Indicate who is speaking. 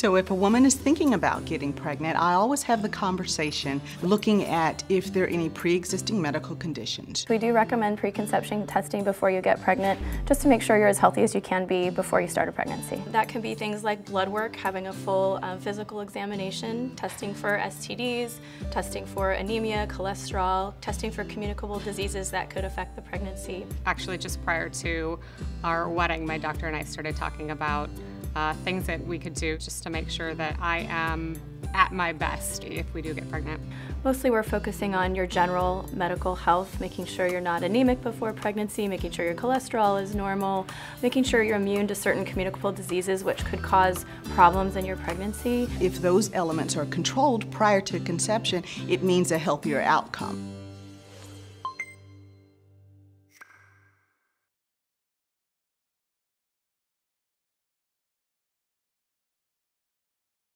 Speaker 1: So if a woman is thinking about getting pregnant, I always have the conversation looking at if there are any pre-existing medical conditions.
Speaker 2: We do recommend preconception testing before you get pregnant, just to make sure you're as healthy as you can be before you start a pregnancy. That can be things like blood work, having a full um, physical examination, testing for STDs, testing for anemia, cholesterol, testing for communicable diseases that could affect the pregnancy.
Speaker 3: Actually, just prior to our wedding, my doctor and I started talking about uh, things that we could do just to make sure that I am at my best if we do get pregnant.
Speaker 2: Mostly we're focusing on your general medical health, making sure you're not anemic before pregnancy, making sure your cholesterol is normal, making sure you're immune to certain communicable diseases which could cause problems in your pregnancy.
Speaker 1: If those elements are controlled prior to conception, it means a healthier outcome.